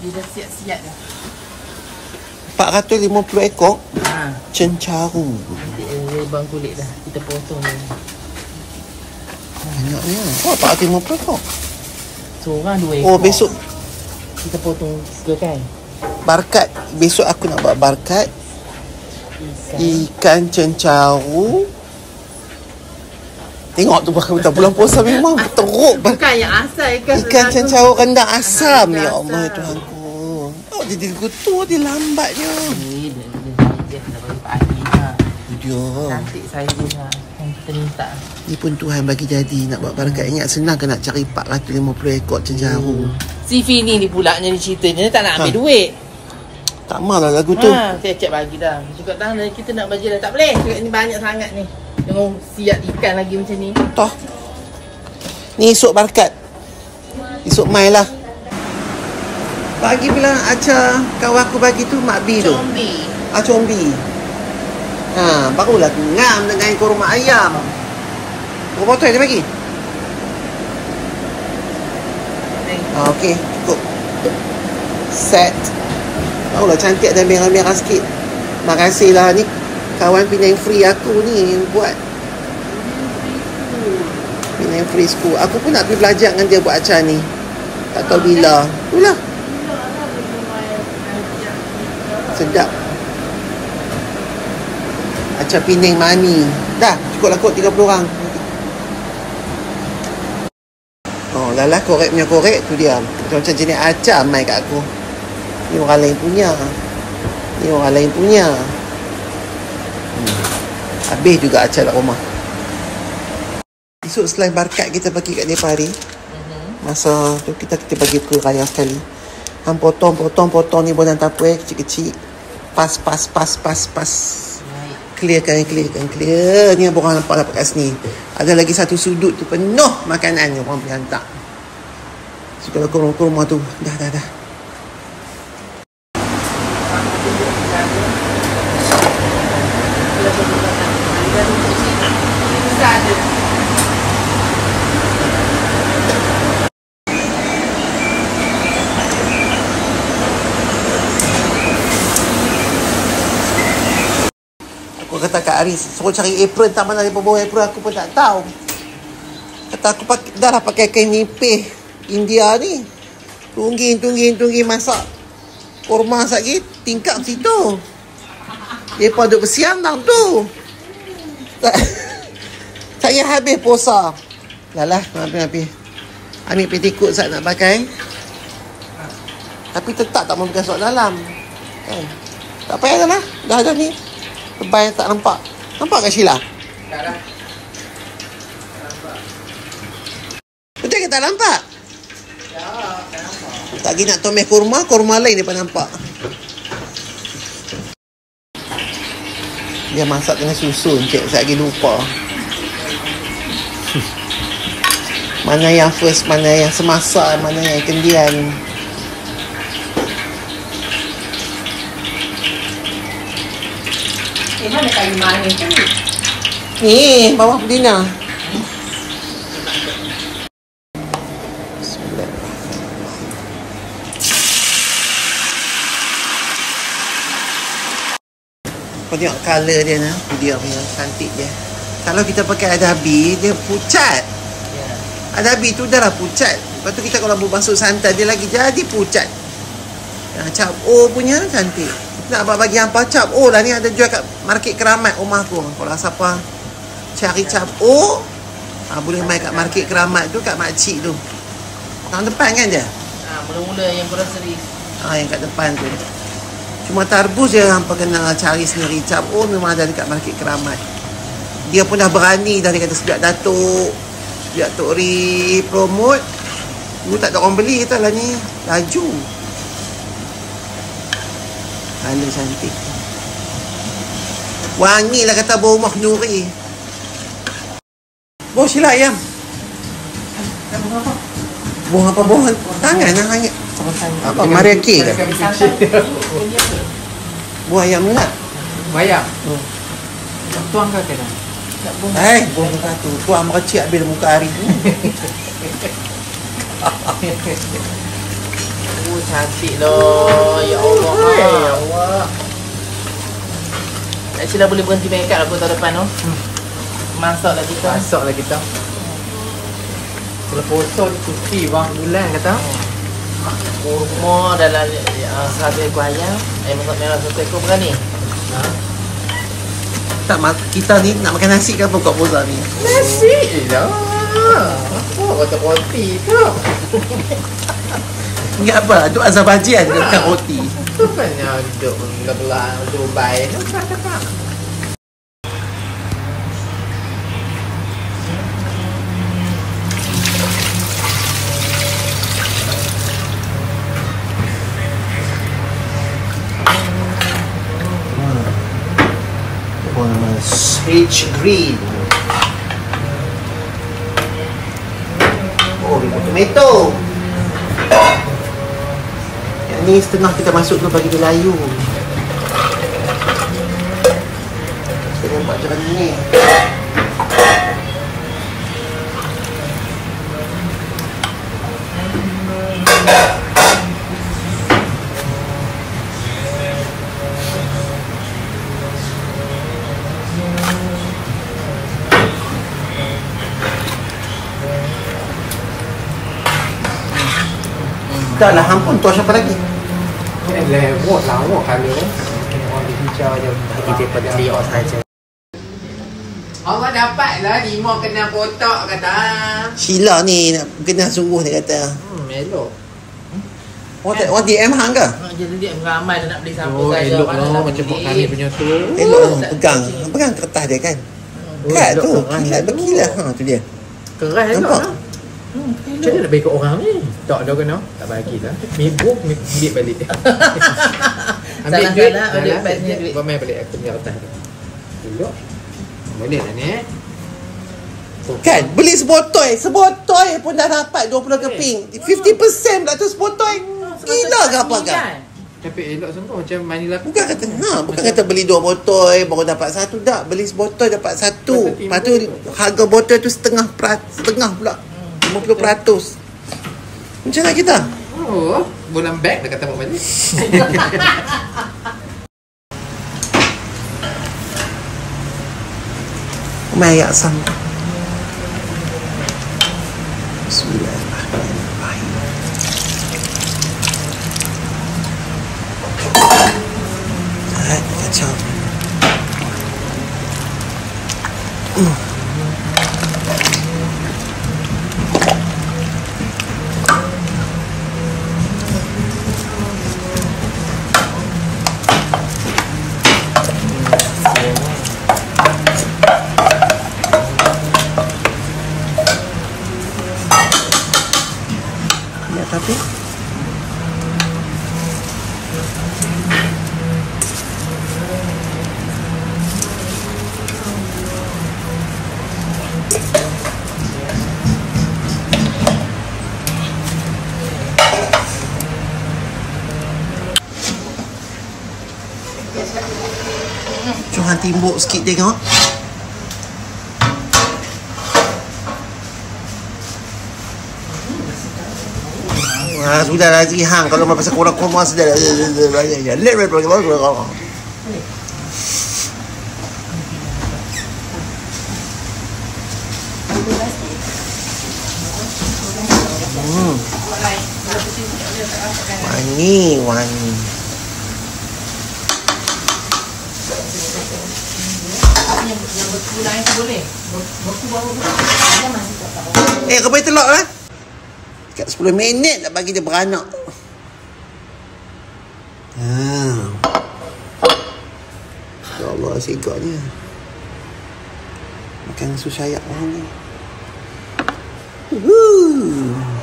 Dia dah siap-siap dah. 450 ekor Ha. cencaru. Nanti bang kulit dah. Kita potong dia. Banyaknya. Oh, 450 ekor. Seorang dua ekor. Oh, besok Kita potong tiga kan? barkat. Besok aku nak buat barkat Ikan. ikan cencaru. Tengok tu bahkan betul bulan puasa memang teruk. Bukan yang asal ikan. Ikan tu. cencaru rendang asam. Ya Allah, asam. Tuhanku. Oh, dia dia lambatnya. Ni dia dia dia dah ha. Itu dia. Saya ha. Yang kita minta. Ni pun Tuhan bagi jadi nak buat barkat. Ingat senang ke nak cari 450 ekor cencaru. Si Fini ni pula ni ceritanya dia tak nak ambil Ha. duit. Tak malah lagu tu. Ha, saya cek bagi dah. Cakap dah kita nak bagi dah. Tak boleh. Cakap ni banyak sangat ni. Dengan siap ikan lagi macam ni. Toh. Ni esok barkat. Esok mai lah. Bagi bilang acar kawan aku bagi tu Mak B tu. Combi. Ah combi. Ha, barulah aku ngam dengan kurma ayam. Berapa botol dia bagi? Ah, okey, cukup. Set. Barulah cantik dan merah-merah sikit. Makasihlah ni kawan Penang Free aku ni buat. Penang Free School. Aku pun nak pergi belajar dengan dia buat acar ni. Tak tahu bila. Itulah. Sedap. Acar Penang Mani. Dah, cukup lah kot 30 orang. Oh, dah lah korek punya korek tu dia. Macam jenis acar mai kat aku. Ni orang lain punya. Ni orang lain punya. Hmm. Habis juga acar kat rumah. Esok selain barkat kita pergi kat Nepari. Masa tu kita kita bagi ke raya sekali. Hang potong potong potong ni bodan tapue kecil-kecil. Pas pas pas pas pas. Clearkan clearkan clear. Ni yang orang nampak dapat kat sini. Ada lagi satu sudut tu penuh makanan yang orang pergi hantar. So kalau korang ke rumah tu dah dah dah. Aris Suruh cari apron Tak mana dia bawa apron Aku pun tak tahu. Kata aku pakai, dah lah pakai kain nipih India ni. Tungging, tungging, tungging masak Kurma sakit Tingkap situ. Dia pun duduk bersiam dalam tu. Saya habis puasa. Lalah, habis-habis Ambil petikut saat nak pakai. Tapi tetap tak mau masuk dalam. Kan Tak payah dah lah. Dah ada ni. Tebal tak nampak Nampak kat Sheila? Tak dah. Betul ke tak nampak? Tak pergi nak tomeh kurma, kurma lain dia pun nampak. Dia masak dengan susu, Encik. Saya lagi lupa. Mana yang first, mana yang semasa, mana yang kendian. Eh, mana kayu manis tu? Ni, bawah Dina. Kau tengok colour dia ni. Dia punya cantik dia. Kalau kita pakai adabi, dia pucat. Ya. Adabi tu dah lah pucat. Lepas tu kita kalau berbasuh santan, dia lagi jadi pucat. Yang cap O punya cantik. Nak abang bagi hampa cap O lah ni ada jual kat market keramat rumah aku. Kalau siapa cari cap O, ha, boleh main kat market keramat tu kat makcik tu. Orang depan kan dia? Ha, mula-mula yang grocery. Ha, yang kat depan tu. Cuma tarbus je hampa kena cari sendiri. Cap O memang ada dekat market keramat. Dia pun dah berani dah dia kata sejak Datuk. Sejak Tok Ri promote. Dulu tak ada orang beli kata lah ni. Laju. Hala cantik. Wangi lah kata bau rumah Nuri. Bau sila ayam. Bau apa bau tangan lah hanya. Apa mariaki ke? Buah ayam nak. Bayar. Tuang ke kadang? Eh, buah muka tu. Tuan merecik habis muka hari tu. Oh, cantik lah. Ya Allah. Ya Allah. Tak silap boleh berhenti make up aku tahun depan tu. Masak lah kita. Masaklah kita. Kalau puasa ni cuti bang bulan kata. Kurma dalam uh, satu ekor ayam. Ayam masak merah satu ekor berani. Ha? Tak ma- kita ni nak makan nasi ke apa kat puasa ni? Nasi lah. Apa kata roti tu? Ingat apa? Duk Azerbaijan dia makan roti. Bukannya duduk belah Dubai. Wah, sage green. Oh, tomato. Ni setengah kita masuk tu bagi dia layu. Kita nampak macam ni. Dah lah, hampun tu siapa lagi? Eh, lewat lawak kali tu. Orang dibincang je. Kita peduli orang saja. Allah dapatlah lima kena kotak kata. Sheila ni nak kena sungguh dia kata. Hmm, elok. Orang, tak- orang DM hang ke? Nak jadi dia ramai dia nak beli sapu Oh, saja. elok Mana lah macam buat kami punya tu. Elok Oh, lah pegang. Pegang kertas dia kan. Oh, Kat elok tu. keras Kilat tu. berkilat. Ha tu dia. Keras elok Nampak? Lah. Macam mana nak bagi kat orang ni? Tak ada kena. Tak bagi lah. Mibuk, ambil balik. ambil Salah, duit. salah, duit. duit. duit. Pamer balik aku punya kertas tu. Elok. Boleh lah ni eh. Kan beli sebotol Sebotol pun dah dapat 20 keping 50% pula tu sebotol Gila ke apa kan Tapi elok sungguh macam Manila Bukan kata ha, Bukan kata beli dua botol Baru dapat satu Tak Beli sebotol dapat satu Lepas tu Harga botol tu setengah perat, Setengah pula 50 peratus. Macam mana kita? Oh, bulan bag dah kata mau balik. Umay asam Bismillahirrahmanirrahim. Alright, kacau. Ya Johan timbuk sikit tengok Ah, sudah lah Zee Hang Kalau pasal korang koma sudah dah Banyak je Let red Hmm. Wangi, wangi. Berkurang itu boleh. Beku baru Eh, kau boleh telok lah. Kat 10 minit nak bagi dia beranak. Ha. Ya Allah, segaknya. Makan susu ayak orang ni. Woo.